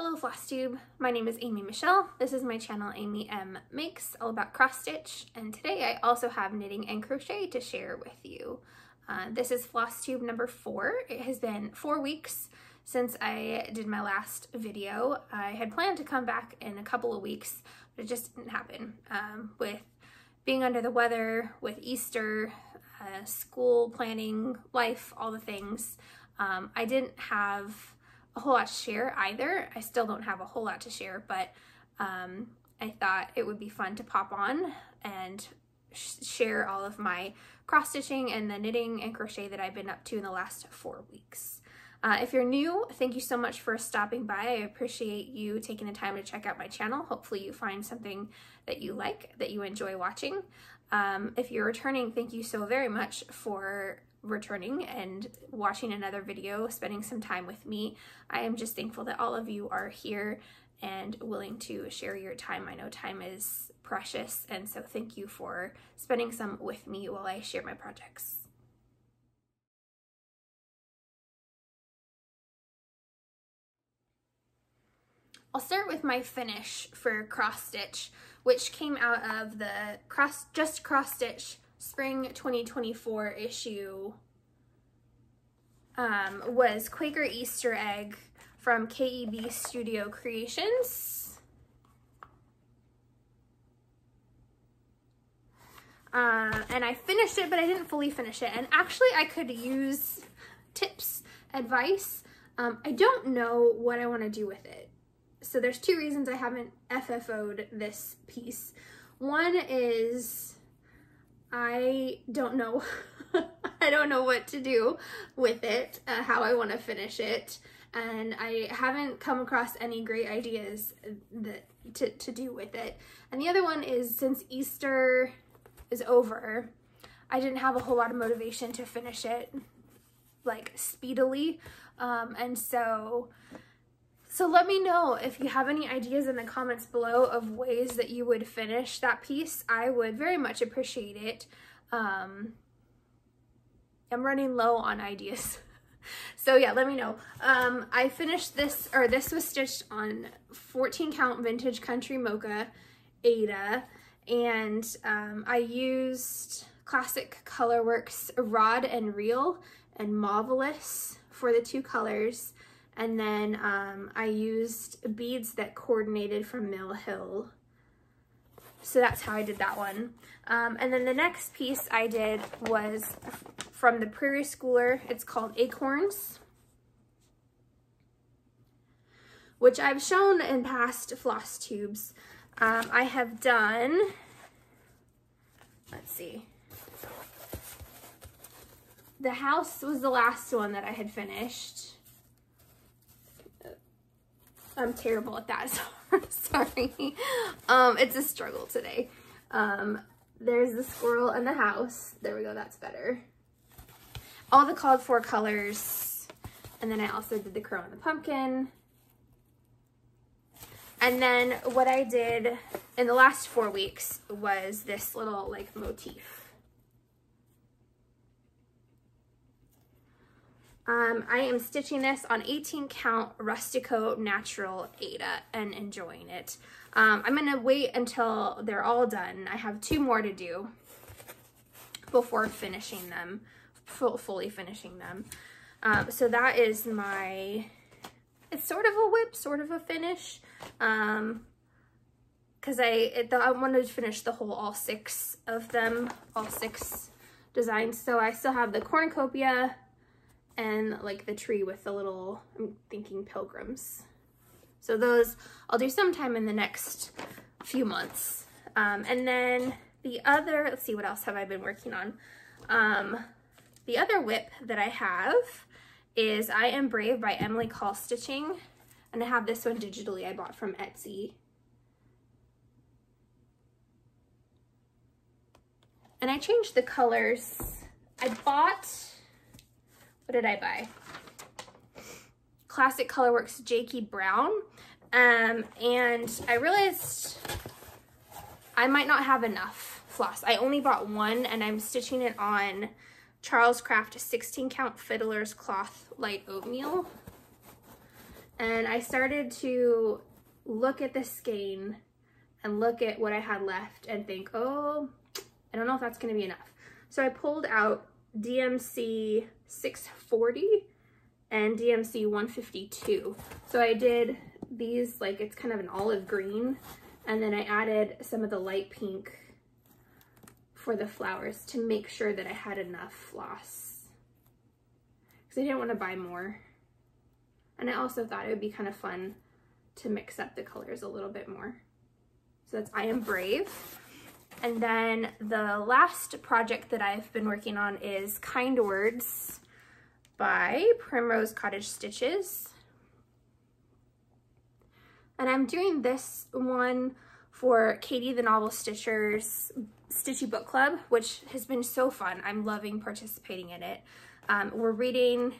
Hello FlossTube, my name is Amy Michelle. This is my channel Amy M Makes, all about cross stitch, and today I also have knitting and crochet to share with you. Uh, this is FlossTube number four. It has been four weeks since I did my last video. I had planned to come back in a couple of weeks, but it just didn't happen. Um, with being under the weather, with Easter, uh, school planning, life, all the things, um, I didn't have a whole lot to share either. I still don't have a whole lot to share, but um, I thought it would be fun to pop on and sh share all of my cross stitching and the knitting and crochet that I've been up to in the last four weeks. Uh, if you're new, thank you so much for stopping by. I appreciate you taking the time to check out my channel. Hopefully you find something that you like, that you enjoy watching. Um, if you're returning, thank you so very much for returning and watching another video, spending some time with me. I am just thankful that all of you are here and willing to share your time. I know time is precious, and so thank you for spending some with me while I share my projects. I'll start with my finish for cross stitch, which came out of the cross just cross stitch spring 2024 issue um, was Quaker Easter Egg from KEB Studio Creations. Uh, and I finished it, but I didn't fully finish it. And actually, I could use tips, advice. Um, I don't know what I want to do with it. So there's two reasons I haven't FFO'd this piece. One is I don't know. I don't know what to do with it, uh, how I want to finish it. And I haven't come across any great ideas that to, to do with it. And the other one is since Easter is over, I didn't have a whole lot of motivation to finish it like speedily. Um, and so so let me know if you have any ideas in the comments below of ways that you would finish that piece. I would very much appreciate it. Um, I'm running low on ideas. so yeah, let me know. Um, I finished this, or this was stitched on 14 count vintage country mocha Aida, and um, I used classic colorworks rod and reel and marvelous for the two colors and then um, I used beads that coordinated from Mill Hill. So that's how I did that one. Um, and then the next piece I did was from the Prairie Schooler. It's called Acorns, which I've shown in past floss tubes. Um, I have done, let's see, the house was the last one that I had finished. I'm terrible at that. so Sorry. Um, it's a struggle today. Um, there's the squirrel and the house. There we go. That's better. All the called for colors. And then I also did the crow and the pumpkin. And then what I did in the last four weeks was this little like motif. Um, I am stitching this on 18 count Rustico Natural Aida and enjoying it. Um, I'm to wait until they're all done. I have two more to do before finishing them, full, fully finishing them. Um, so that is my, it's sort of a whip, sort of a finish. Um, cause I, it, I wanted to finish the whole, all six of them, all six designs. So I still have the cornucopia, and like the tree with the little, I'm thinking pilgrims. So those I'll do sometime in the next few months. Um, and then the other, let's see, what else have I been working on? Um, the other whip that I have is I Am Brave by Emily Call Stitching. And I have this one digitally I bought from Etsy. And I changed the colors. I bought what did I buy? Classic Colorworks Jakey Brown. Um, and I realized I might not have enough floss. I only bought one and I'm stitching it on Charles Craft 16 count Fiddler's Cloth Light Oatmeal. And I started to look at the skein and look at what I had left and think, oh, I don't know if that's gonna be enough. So I pulled out DMC 640 and DMC 152. So I did these, like it's kind of an olive green, and then I added some of the light pink for the flowers to make sure that I had enough floss. Because I didn't want to buy more. And I also thought it would be kind of fun to mix up the colors a little bit more. So that's I Am Brave. And then the last project that I've been working on is Kind Words by Primrose Cottage Stitches. And I'm doing this one for Katie the Novel Stitcher's Stitchy Book Club, which has been so fun. I'm loving participating in it. Um, we're reading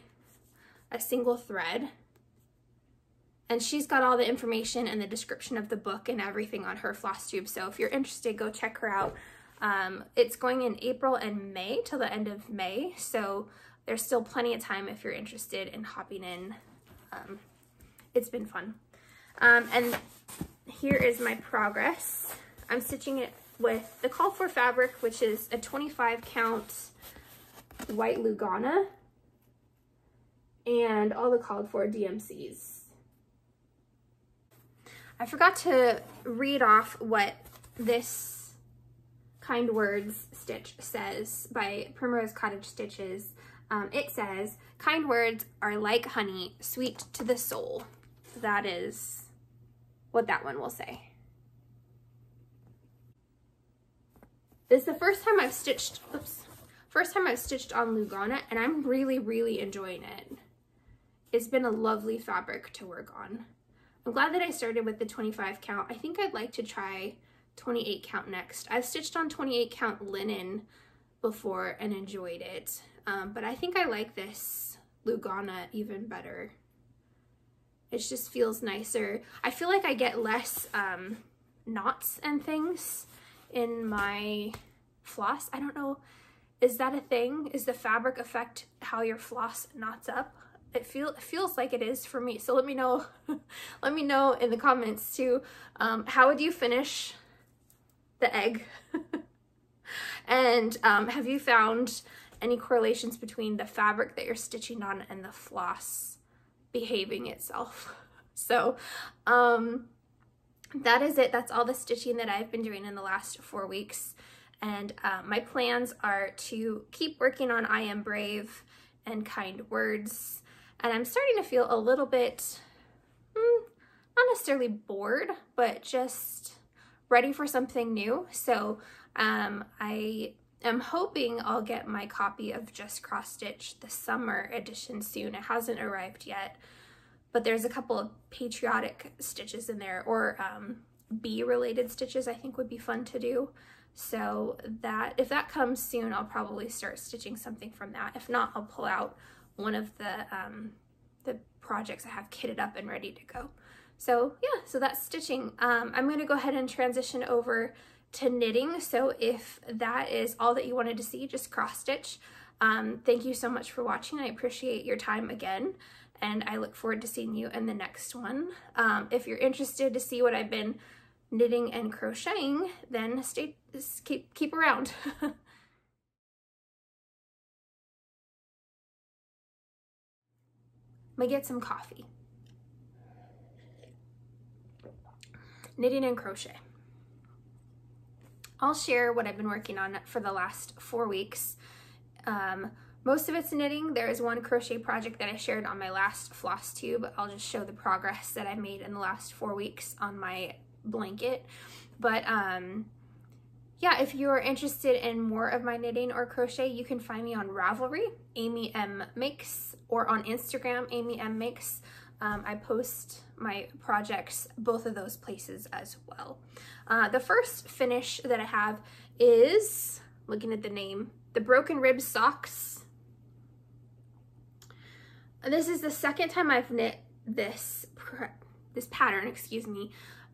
a single thread and she's got all the information and the description of the book and everything on her floss tube. So if you're interested, go check her out. Um, it's going in April and May till the end of May. So there's still plenty of time if you're interested in hopping in. Um, it's been fun. Um, and here is my progress. I'm stitching it with the call for fabric, which is a 25 count white Lugana and all the called for DMCs. I forgot to read off what this Kind Words stitch says by Primrose Cottage Stitches. Um, it says, kind words are like honey, sweet to the soul. That is what that one will say. This is the first time I've stitched, oops, first time I've stitched on Lugana and I'm really, really enjoying it. It's been a lovely fabric to work on. I'm glad that I started with the 25 count. I think I'd like to try 28 count next. I've stitched on 28 count linen before and enjoyed it, um, but I think I like this Lugana even better. It just feels nicer. I feel like I get less um, knots and things in my floss. I don't know, is that a thing? Is the fabric affect how your floss knots up? It feel it feels like it is for me. So let me know, let me know in the comments too. Um, how would you finish the egg? and um, have you found any correlations between the fabric that you're stitching on and the floss behaving itself? So um, that is it. That's all the stitching that I've been doing in the last four weeks. And uh, my plans are to keep working on I Am Brave and Kind Words and I'm starting to feel a little bit, mm, not necessarily bored, but just ready for something new. So um, I am hoping I'll get my copy of Just Cross Stitch, the summer edition soon. It hasn't arrived yet, but there's a couple of patriotic stitches in there or um, bee related stitches I think would be fun to do. So that if that comes soon, I'll probably start stitching something from that. If not, I'll pull out one of the, um, the projects I have kitted up and ready to go. So yeah, so that's stitching. Um, I'm gonna go ahead and transition over to knitting. So if that is all that you wanted to see, just cross stitch. Um, thank you so much for watching. I appreciate your time again and I look forward to seeing you in the next one. Um, if you're interested to see what I've been knitting and crocheting, then stay, keep, keep around. I'm gonna get some coffee. Knitting and crochet. I'll share what I've been working on for the last four weeks. Um, most of it's knitting. There is one crochet project that I shared on my last floss tube. I'll just show the progress that I made in the last four weeks on my blanket. But um, yeah, if you're interested in more of my knitting or crochet, you can find me on Ravelry, Amy M Makes, or on Instagram, Amy M Makes. Um, I post my projects both of those places as well. Uh, the first finish that I have is, looking at the name, the Broken Rib Socks. This is the second time I've knit this this pattern, excuse me,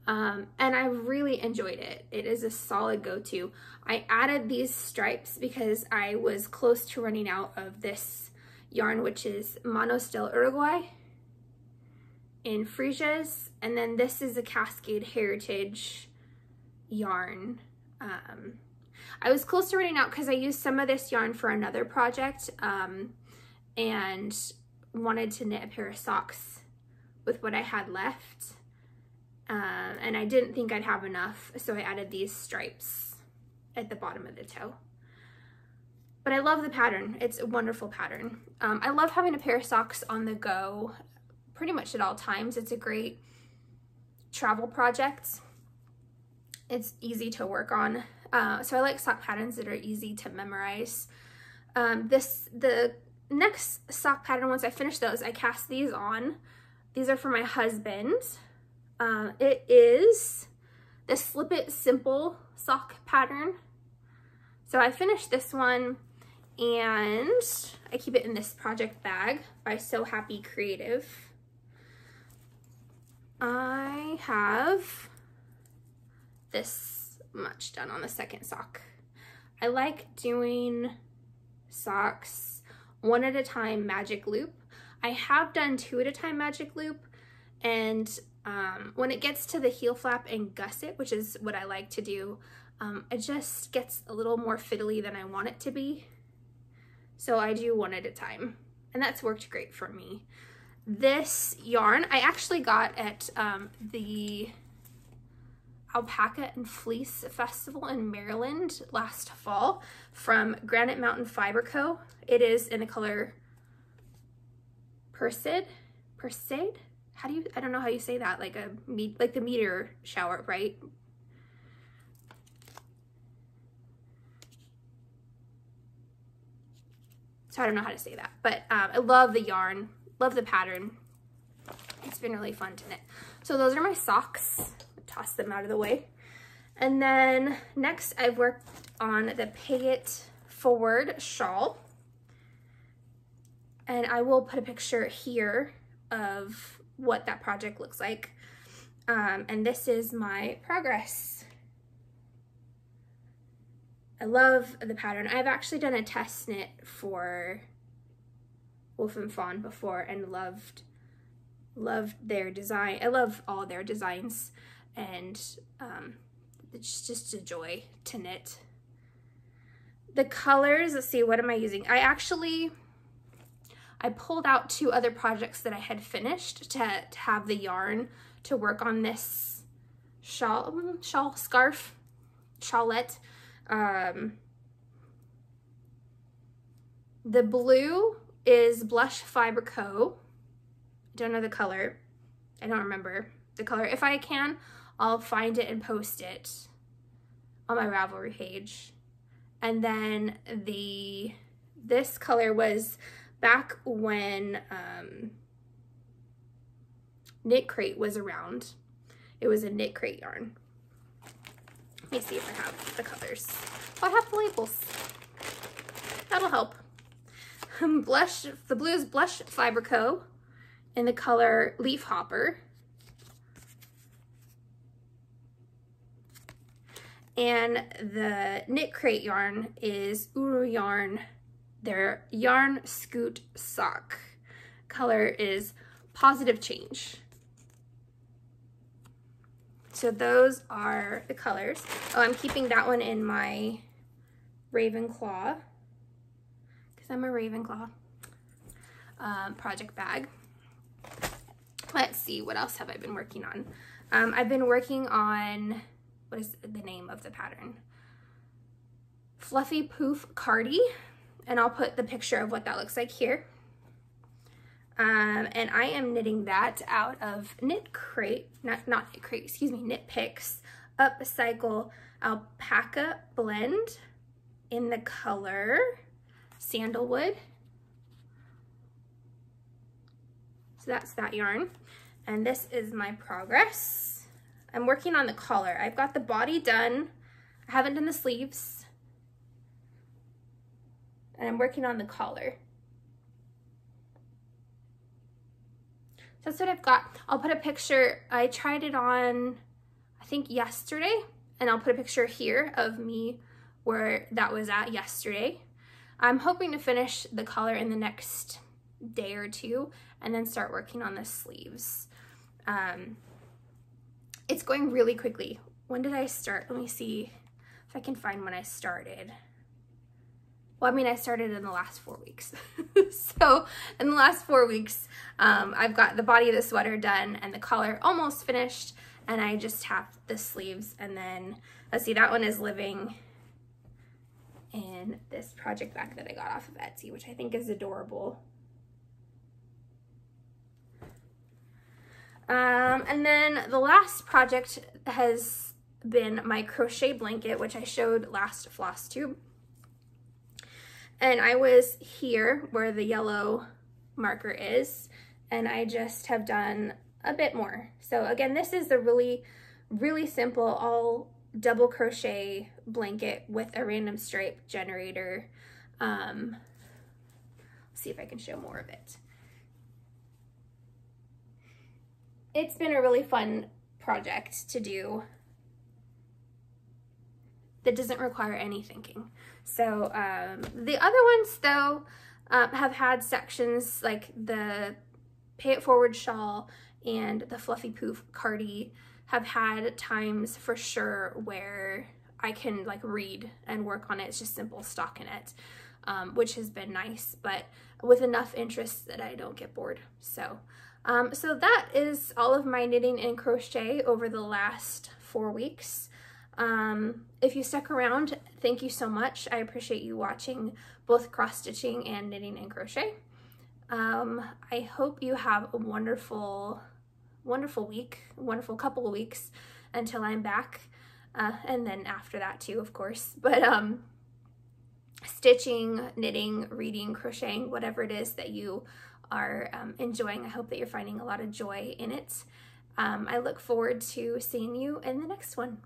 um, and I really enjoyed it. It is a solid go-to. I added these stripes because I was close to running out of this yarn, which is Manos del Uruguay. in freesias. And then this is a Cascade Heritage yarn. Um, I was close to running out because I used some of this yarn for another project um, and wanted to knit a pair of socks with what I had left. Um, and I didn't think I'd have enough, so I added these stripes at the bottom of the toe. But I love the pattern. It's a wonderful pattern. Um, I love having a pair of socks on the go pretty much at all times. It's a great travel project. It's easy to work on. Uh, so I like sock patterns that are easy to memorize. Um, this the next sock pattern, once I finish those, I cast these on. These are for my husband. Uh, it is the Slip It Simple sock pattern. So I finished this one and I keep it in this project bag by So Happy Creative. I have this much done on the second sock. I like doing socks one at a time magic loop. I have done two at a time magic loop and um, when it gets to the heel flap and gusset, which is what I like to do, um, it just gets a little more fiddly than I want it to be. So I do one at a time and that's worked great for me. This yarn I actually got at um, the Alpaca and Fleece Festival in Maryland last fall from Granite Mountain Fiber Co. It is in the color Persid, Persid? How do you, I don't know how you say that, like a, like the meteor shower, right? So I don't know how to say that, but um, I love the yarn, love the pattern. It's been really fun to knit. So those are my socks. Toss them out of the way. And then next I've worked on the Pay It Forward shawl. And I will put a picture here of what that project looks like. Um, and this is my progress. I love the pattern. I've actually done a test knit for Wolf and Fawn before and loved loved their design. I love all their designs and um, it's just a joy to knit. The colors, let's see, what am I using? I actually, I pulled out two other projects that I had finished to, to have the yarn to work on this shawl, shawl, scarf, shawlette. Um, the blue is Blush Fiber Co. I don't know the color. I don't remember the color. If I can, I'll find it and post it on my Ravelry page. And then the, this color was back when um, Knit Crate was around. It was a Knit Crate yarn. Let me see if I have the colors. I have the labels. That'll help. Blush, the blue is Blush Fiber Co. in the color Leaf Hopper. And the Knit Crate yarn is Uru Yarn, their Yarn Scoot Sock. Color is Positive Change. So those are the colors. Oh, I'm keeping that one in my Ravenclaw because I'm a Ravenclaw um, project bag. Let's see, what else have I been working on? Um, I've been working on what is the name of the pattern? Fluffy Poof Cardi, and I'll put the picture of what that looks like here. Um, and I am knitting that out of Knit Crate, not, not Knit Crate, excuse me, Knit Picks Upcycle Alpaca Blend in the color Sandalwood. So that's that yarn. And this is my progress. I'm working on the collar. I've got the body done. I haven't done the sleeves. And I'm working on the collar. That's what I've got. I'll put a picture. I tried it on, I think yesterday, and I'll put a picture here of me where that was at yesterday. I'm hoping to finish the collar in the next day or two and then start working on the sleeves. um, it's going really quickly. When did I start? Let me see if I can find when I started. Well, I mean, I started in the last four weeks. so in the last four weeks, um, I've got the body of the sweater done and the collar almost finished. And I just have the sleeves. And then, let's see, that one is living in this project bag that I got off of Etsy, which I think is adorable. Um, and then the last project has been my crochet blanket, which I showed last floss tube. And I was here where the yellow marker is, and I just have done a bit more. So again, this is a really, really simple all double crochet blanket with a random stripe generator. Um, see if I can show more of it. It's been a really fun project to do that doesn't require any thinking. So um, the other ones though um, have had sections like the pay it forward shawl and the fluffy poof cardi have had times for sure where I can like read and work on it. It's just simple stockinette, um, which has been nice, but with enough interest that I don't get bored. So, um, so that is all of my knitting and crochet over the last four weeks. Um, if you stuck around, thank you so much. I appreciate you watching both cross stitching and knitting and crochet. Um, I hope you have a wonderful, wonderful week, wonderful couple of weeks until I'm back. Uh, and then after that too, of course. But um, stitching, knitting, reading, crocheting, whatever it is that you are um, enjoying, I hope that you're finding a lot of joy in it. Um, I look forward to seeing you in the next one.